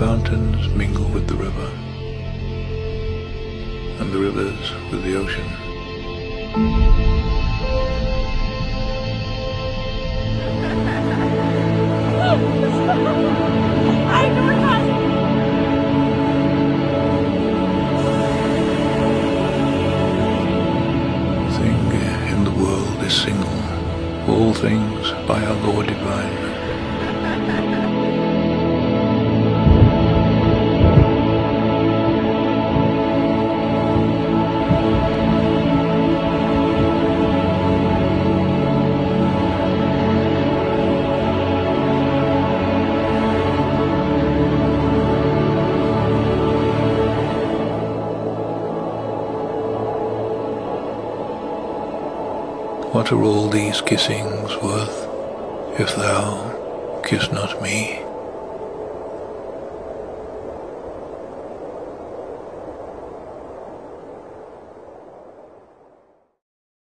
mountains mingle with the river, and the rivers with the ocean. Thing in the world is single, all things by our law divine. What are all these kissings worth, if thou kiss not me?